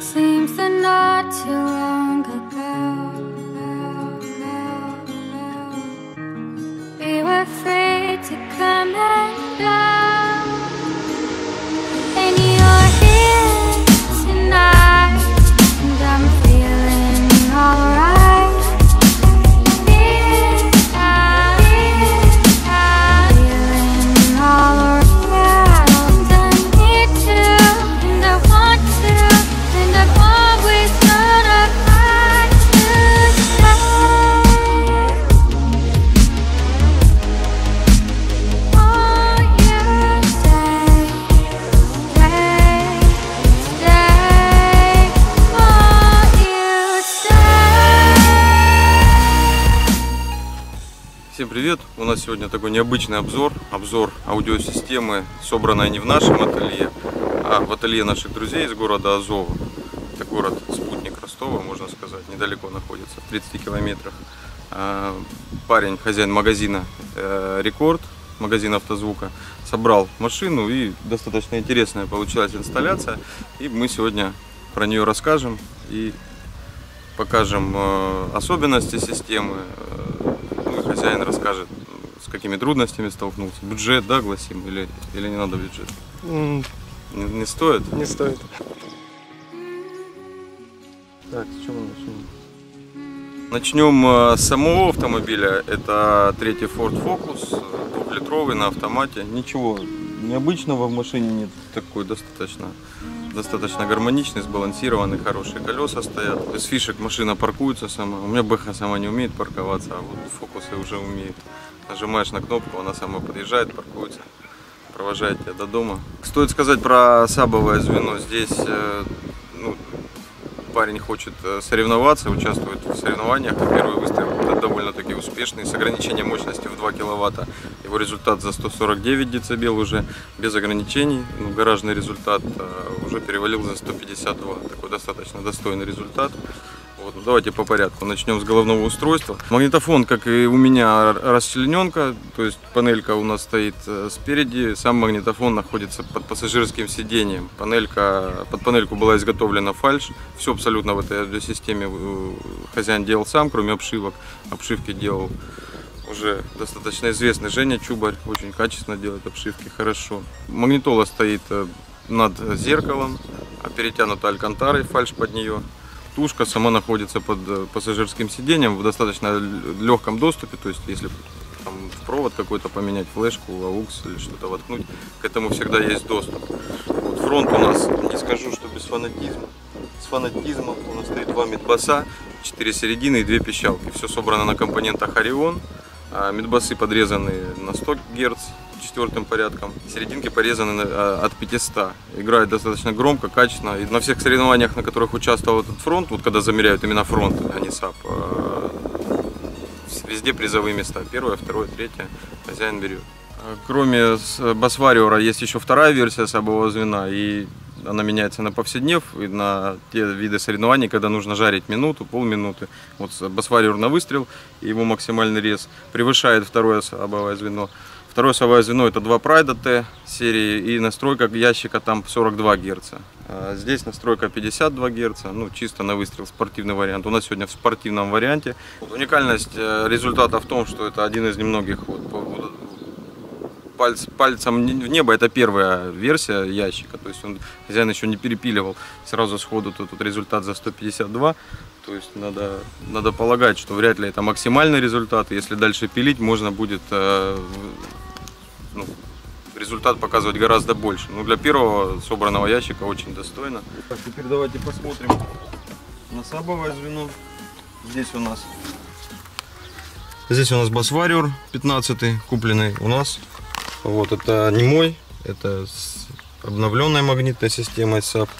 Seems that not too long ago, we were free to come and go. Сегодня такой необычный обзор. Обзор аудиосистемы, собранной не в нашем ателье, а в ателье наших друзей из города Азова. Это город спутник Ростова, можно сказать, недалеко находится, в 30 километрах. А, Парень, хозяин магазина э, Рекорд, магазин автозвука, собрал машину и достаточно интересная получилась инсталляция. И мы сегодня про нее расскажем и покажем э, особенности системы. э, Ну и хозяин расскажет, с какими трудностями столкнулся. Бюджет, да, гласим, или, или не надо бюджет? М, Не, не стоит? Не стоит. Так, с чего мы начнем? Начнем э, с самого автомобиля. Это третий Ford Focus, э, двухлитровый на автомате. Ничего необычного в машине нет. Такой достаточно, достаточно гармоничный, сбалансированный, хорошие колеса стоят. Из фишек машина паркуется сама. У меня БХ сама не умеет парковаться, а вот фокусы уже умеют. Нажимаешь на кнопку, она сама подъезжает, паркуется, провожает тебя до дома. Стоит сказать про сабовое звено. Здесь э, ну, парень хочет э, соревноваться, участвует в соревнованиях. Первый выстрел довольно-таки успешный, с ограничением мощности в 2 киловатта. Его результат за 149 децибел уже без ограничений. Ну, гаражный результат э, уже перевалил за 152. Такой достаточно достойный результат. Давайте по порядку. Начнем с головного устройства. Магнитофон, как и у меня, расчлененка, то есть панелька у нас стоит э, спереди, сам магнитофон находится под пассажирским сиденьем. Панелька, под панельку была изготовлена фальш. Все абсолютно в этой аудиосистеме э, хозяин делал сам, кроме обшивок. Обшивки делал уже достаточно известный Женя Чубарь, очень качественно делает обшивки, хорошо. Магнитола стоит э, над зеркалом, а перетянута алькантарой, фальш под нее. Тушка сама находится под э, пассажирским сиденьем в достаточно легком доступе, то есть если там, провод какой-то поменять, флешку, AUX или что-то воткнуть, к этому всегда есть доступ. Вот фронт у нас, не скажу, что без фанатизма. С фанатизмом у нас стоит два мидбаса, 4 середины и 2 пищалки. Все собрано на компонентах Орион. А Мидбасы подрезаны на 100 Гц четвертым порядком. Серединки порезаны а, от 500. Играет достаточно громко, качественно. И на всех соревнованиях, на которых участвовал этот фронт, вот когда замеряют именно фронт, а не саб, а, везде призовые места. Первое, второе, третье. Хозяин берет. А, Кроме Bass Warrior а есть еще вторая версия сабового звена. И она меняется на повседнев и на те виды соревнований, когда нужно жарить минуту, полминуты. Вот Bass Warrior на выстрел, его максимальный рез превышает второе сабовое звено. Второе сабовое звено это 2 Прайда Т серии и настройка ящика там 42 Гц. А Здесь настройка 52 Гц, ну чисто на выстрел, спортивный вариант. У нас сегодня в спортивном варианте. Уникальность э, результата в том, что это один из немногих вот, пальц, пальцем в небо это первая версия ящика, то есть он хозяин еще не перепиливал сразу сходу тут, тут результат за 152, то есть надо, надо полагать, что вряд ли это максимальный результат, если дальше пилить, можно будет э, ну, результат показывать гораздо больше. Ну, для первого собранного ящика очень достойно. Так, теперь давайте посмотрим на сабовое звено. Здесь у нас Здесь у нас Басвариор 15 купленный у нас. Вот это не мой, это с обновленной магнитной системой SAP.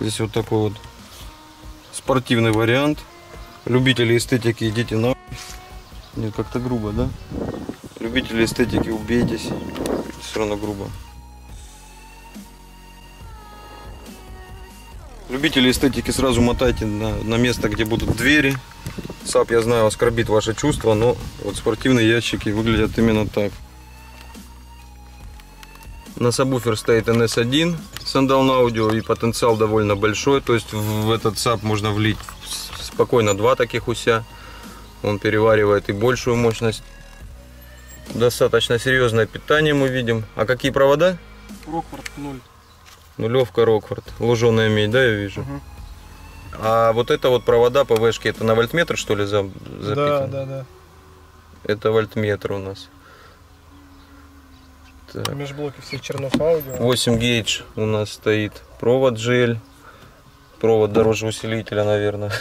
Здесь вот такой вот спортивный вариант. Любители эстетики идите на. Нет, как-то грубо, да? Любители эстетики убейтесь. Все равно грубо. Любители эстетики сразу мотайте на, на место, где будут двери. Саб, я знаю, оскорбит ваши чувства, но вот спортивные ящики выглядят именно так. На сабвуфер стоит NS1 Sundown Audio и потенциал довольно большой. То есть в этот саб можно влить спокойно два таких уся. Он переваривает и большую мощность. Достаточно серьезное питание мы видим. А какие провода? Rockford 0. Нулевка Rockford. Луженая медь, да, я вижу? Мгм. А вот это вот провода по вышке, это на вольтметр что ли за, Да, запитано? да, да. Это вольтметр у нас. Так. Межблоки все Чернов аудио. 8 гейдж у нас стоит. Провод GL. Провод дороже усилителя, наверное.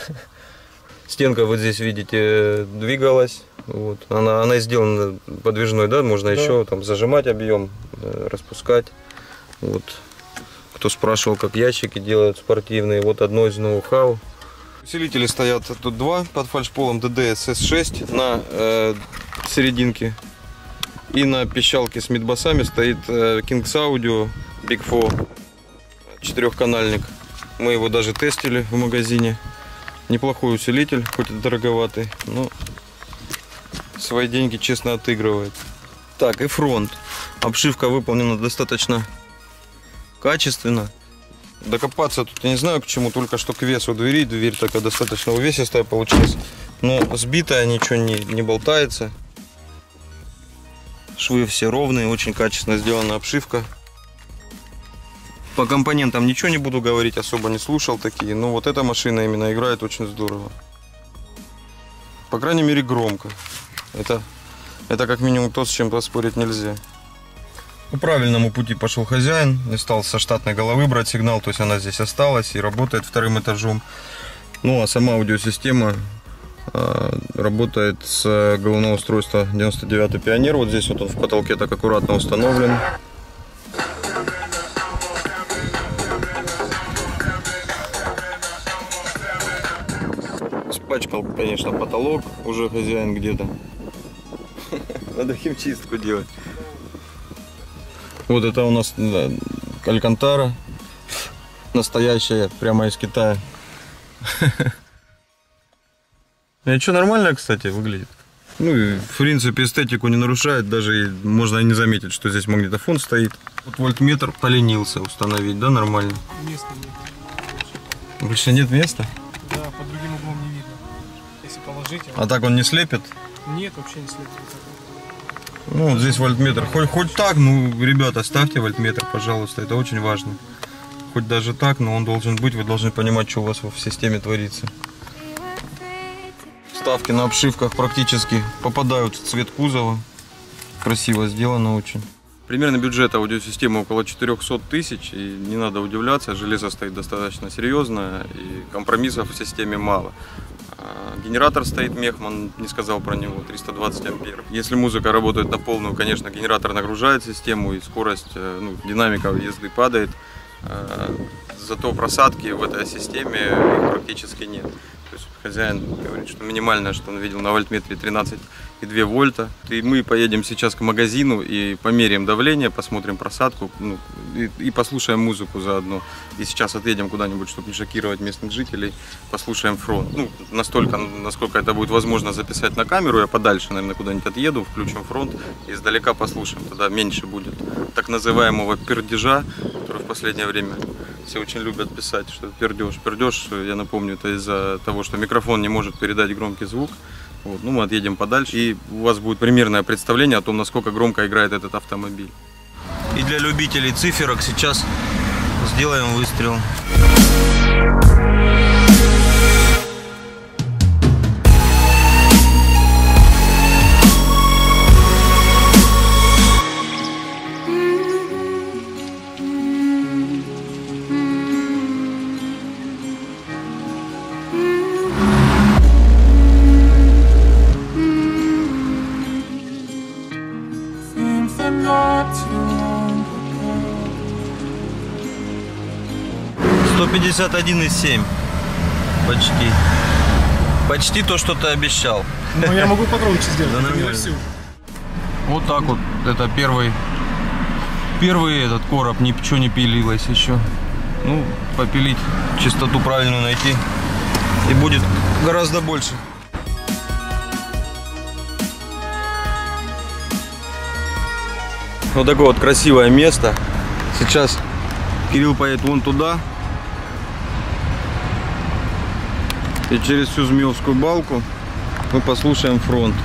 Стенка вот здесь, видите, двигалась. Вот. Она, она сделана подвижной, да? Можно Да. еще там зажимать объем, э, распускать. Вот. Кто спрашивал, как ящики делают спортивные, вот одно из ноу-хау. Усилители стоят тут два под фальшполом DDS S6 на э, серединке. И на пищалке с мидбасами стоит э, Kings Audio Big 4 четырехканальник. Мы его даже тестили в магазине. Неплохой усилитель, хоть и дороговатый, но свои деньги честно отыгрывает. Так, и фронт. Обшивка выполнена достаточно качественно. Докопаться тут я не знаю к чему, только что к весу двери. Дверь такая достаточно увесистая получилась. Но сбитая, ничего не, не болтается. Швы все ровные, очень качественно сделана обшивка. По компонентам ничего не буду говорить, особо не слушал такие. Но вот эта машина именно играет очень здорово. По крайней мере громко. Это, это как минимум то, с чем поспорить нельзя. По правильному пути пошел хозяин, не стал со штатной головы брать сигнал, то есть она здесь осталась и работает вторым этажом. Ну а сама аудиосистема э, работает с головного устройства 99 Пионер. Вот здесь вот он в потолке так аккуратно установлен. Спачкал, конечно, потолок уже хозяин где-то. Надо химчистку делать. Вот это у нас да, алькантара. Настоящая, прямо из Китая. И что, нормально, кстати, выглядит. Ну и, в принципе, эстетику не нарушает, даже и можно и не заметить, что здесь магнитофон стоит. Вот вольтметр поленился установить, да, нормально? Места нет. Больше нет места? Его. А так он не слепит? Нет, вообще не следует. Ну, вот здесь вольтметр. Хоть, хоть так, ну, ребята, ставьте вольтметр, пожалуйста, это очень важно. Хоть даже так, но он должен быть, вы должны понимать, что у вас в системе творится. Ставки на обшивках практически попадают в цвет кузова. Красиво сделано очень. Примерно бюджет аудиосистемы около 400 тысяч, и не надо удивляться, железо стоит достаточно серьезное, и компромиссов в системе мало. Генератор стоит Мехман, не сказал про него, 320 ампер. Если музыка работает на полную, конечно, генератор нагружает систему и скорость, э, ну, динамика езды падает. А, Зато просадки в этой системе практически нет. То есть хозяин говорит, что минимальное, что он видел на вольтметре 13,2 вольта. И мы поедем сейчас к магазину и померяем давление, посмотрим просадку ну, и, и послушаем музыку заодно. И сейчас отъедем куда-нибудь, чтобы не шокировать местных жителей, послушаем фронт. Ну, настолько, насколько это будет возможно записать на камеру, я подальше, наверное, куда-нибудь отъеду, включим фронт и издалека послушаем. Тогда меньше будет так называемого пердежа, который в последнее время все очень любят писать, что пердеж. Пердеж, я напомню, это из-за того, что микрофон не может передать громкий звук. Вот, ну, мы отъедем подальше, и у вас будет примерное представление о том, насколько громко играет этот автомобиль. И для любителей циферок сейчас сделаем выстрел. 151,7. Почти. Почти то, что ты обещал. Ну, я могу погромче сделать. Да нормально. Вот так вот. Это первый, первый этот короб, ничего не пилилось еще. Ну, попилить, чистоту правильную найти. И будет гораздо больше. Вот такое вот красивое место. Сейчас Кирилл поедет вон туда. И через всю Змеевскую балку мы послушаем фронт.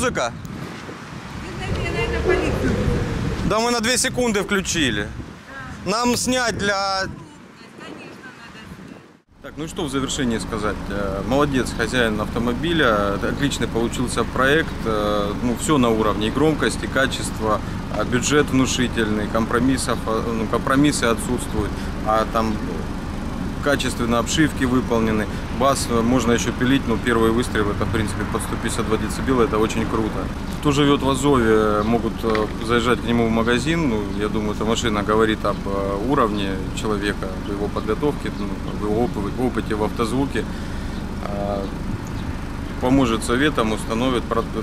Музыка? Да мы на 2 секунды включили. Нам снять для... Так, ну что в завершении сказать. Э, Молодец хозяин автомобиля, отличный получился проект. Э, Ну, все на уровне громкости, качества, бюджет внушительный, компромиссов, э, ну, компромиссы отсутствуют, а там качественно обшивки выполнены. Бас э, можно еще пилить, но первый выстрел это в принципе под 152 децибела, это очень круто. Кто живет в Азове, могут э, заезжать к нему в магазин. Ну, я думаю, эта машина говорит об э, уровне человека, его подготовке, ну, его опы- опыте в автозвуке. А, Поможет советом, установит,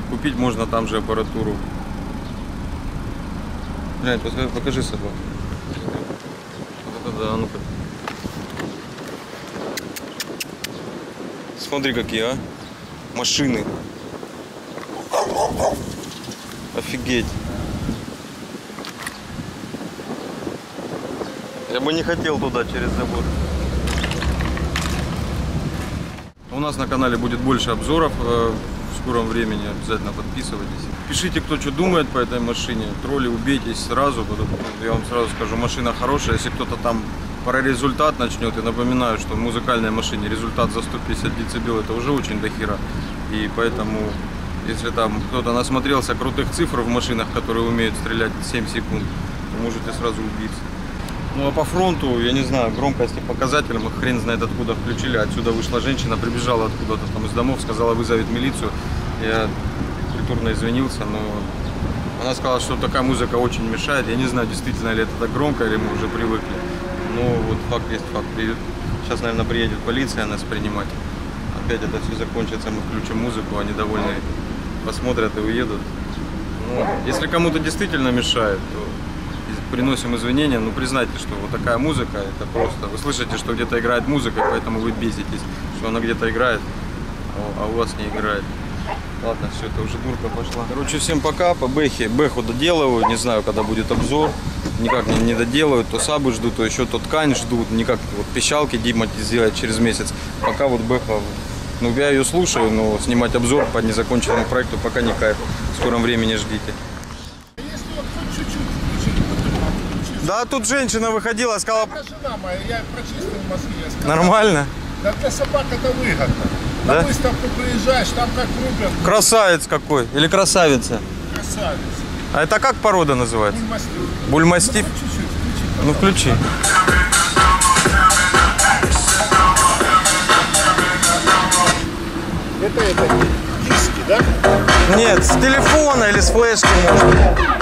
купить можно там же аппаратуру. Пускай- покажи собаку. Да, а ну-ка. Смотри, какие, а. Машины. Офигеть. Я бы не хотел туда через забор. У нас на канале будет больше обзоров э, в скором времени. Обязательно подписывайтесь. Пишите, кто что думает по этой машине. Тролли убейтесь сразу. Я вам сразу скажу, машина хорошая. Если кто-то там про результат начнет, я напоминаю, что в музыкальной машине результат за 150 децибел это уже очень дохера. И поэтому, если там кто-то насмотрелся крутых цифр в машинах, которые умеют стрелять 7 секунд, то можете сразу убиться. Ну а по фронту, я не знаю, громкости показателя, мы хрен знает откуда включили. Отсюда вышла женщина, прибежала откуда-то там из домов, сказала вызовет милицию. Я культурно извинился, но она сказала, что такая музыка очень мешает. Я не знаю, действительно ли это так громко, или мы уже привыкли. Но вот факт есть факт. Сейчас, наверное, приедет полиция нас принимать. Опять это все закончится, мы включим музыку, они довольные посмотрят и уедут. Ну, если кому-то действительно мешает, то приносим извинения, но признайте, что вот такая музыка, это просто, вы слышите, что где-то играет музыка, поэтому вы беситесь, что она где-то играет, а у- а у вас не играет. Ладно, все, это уже дурка пошла. Короче, всем пока, по Бэхе. Бэху доделываю, не знаю, когда будет обзор. Никак не, не доделают, то сабы ждут, то еще то ткань ждут. Никак вот пищалки Дима сделает через месяц. Пока вот Бэха, ну я ее слушаю, но снимать обзор по незаконченному проекту пока не кайф. В скором времени ждите. Да, тут женщина выходила, сказала, Это жена моя, я прочистил мозги, я сказал. нормально. Да для собак это выгодно. На Да? выставку приезжаешь, там как рубят, Красавец какой, или красавица. красавец. А это как порода называется? Бульмастер. Бульмастив? Ну, включи. Ну включи. Это, это, диски, да? Нет, с телефона или с флешки можно.